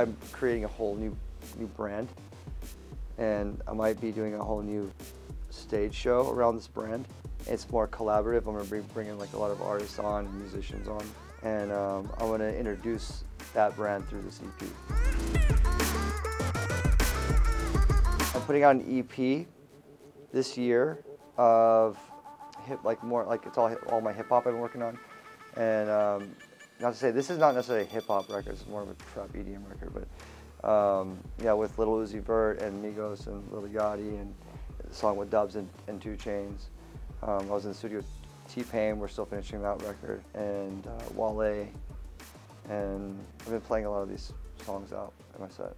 I'm creating a whole new new brand, and I might be doing a whole new stage show around this brand. It's more collaborative. I'm gonna be bringing like a lot of artists on, musicians on, and um, I want to introduce that brand through this EP. I'm putting out an EP this year of hip, like more like it's all all my hip hop I've been working on, and um, not to say this is not necessarily a hip hop record. It's more of a trap EDM record, but um, yeah, with Lil Uzi Vert and Migos and Lil Yachty and the song with Dubs and, and 2 Chainz. Um, I was in the studio with T-Pain. We're still finishing that record, and uh, Wale, and I've been playing a lot of these songs out in my set.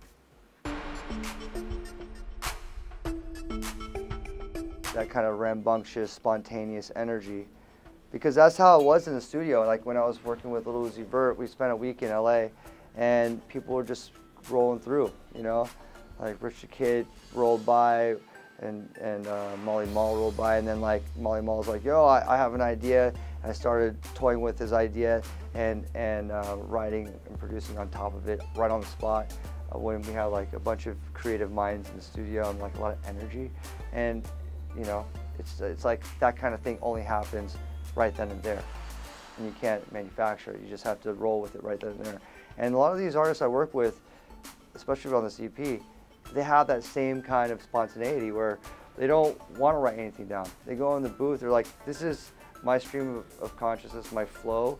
That kind of rambunctious, spontaneous energy because that's how it was in the studio. Like when I was working with Lil Uzi Vert, we spent a week in LA, and people were just rolling through. You know, like Rich the Kid rolled by, and and uh, Marley Marl rolled by, and then like Marley Marl's like, "Yo, I, I have an idea." And I started toying with his idea and and uh, writing and producing on top of it right on the spot. Uh, when we had like a bunch of creative minds in the studio and like a lot of energy, and you know, it's it's like that kind of thing only happens right then and there. And you can't manufacture it. You just have to roll with it right then and there. And a lot of these artists I work with, especially on this EP, they have that same kind of spontaneity where they don't want to write anything down. They go in the booth, they're like, this is my stream of, of consciousness, my flow.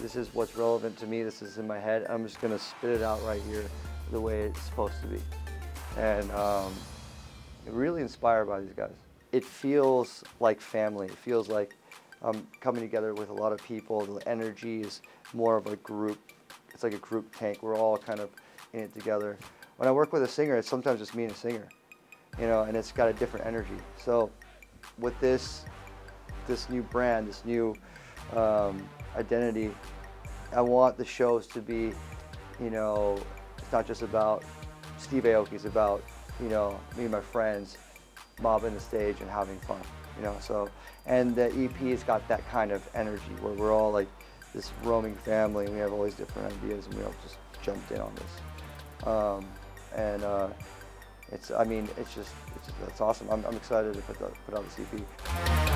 This is what's relevant to me. This is in my head. I'm just going to spit it out right here the way it's supposed to be. And um, really inspired by these guys. It feels like family. It feels like um, coming together with a lot of people. The energy is more of a group. It's like a group tank. We're all kind of in it together. When I work with a singer, it's sometimes just me and a singer, you know, and it's got a different energy. So with this, this new brand, this new um, identity, I want the shows to be, you know, it's not just about Steve Aoki. It's about, you know, me and my friends mobbing the stage and having fun you know. So, and the EP has got that kind of energy where we're all like this roaming family, and we have all these different ideas, and we all just jumped in on this. Um, and uh, it's, I mean, it's just, it's, it's awesome. I'm, I'm excited to put, the, put out this EP.